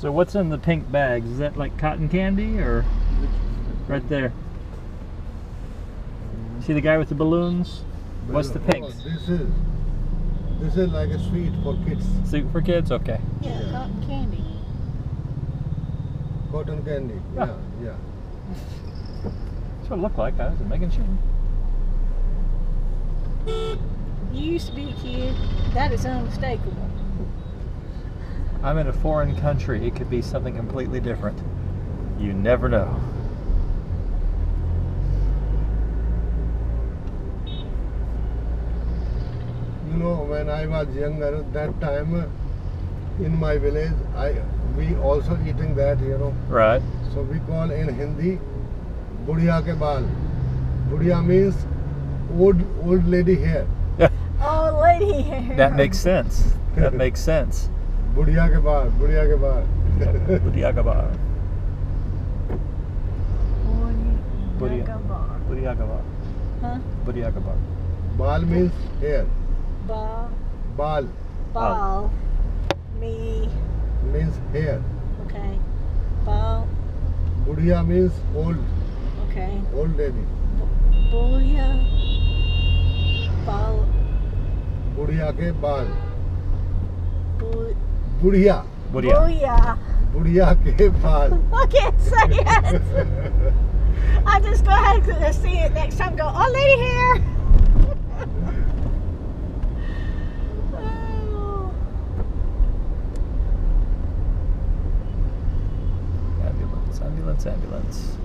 So what's in the pink bags? Is that like cotton candy or right there? See the guy with the balloons? What's the pink? Oh, this is this is like a sweet for kids. Sweet for kids? Okay. Yeah, Yeah. cotton candy. Cotton candy. Ah. Yeah, yeah. That's what it looked like. I was making sure. You used to be a kid. That is unmistakable. I'm in a foreign country. It could be something completely different. You never know. You know, when I was younger, that time in my village, I we also eating that. You know, Right. so we call in Hindi, "Budhiya ke baal." Budhiya means old old lady hair. Oh, lady hair. That makes sense. That makes sense. Budhiya ke baal. Budhiya ke baal. Budiagabar. Buddy. Buddy. Budiagabar. Huh? Budiagabar. baal means hair. Ba. Baal Ball. Me. means hair. Okay. Ball. Budhiya means old Okay. old lady. Booyah. Ball. Budhiya ke baal. Boo. Budhiya. Budia. Booyah. Budhiya ke baal. I can't say it. I just go ahead and see it next time. Go, oh, lady hair. Oh. Ambulance, ambulance, ambulance.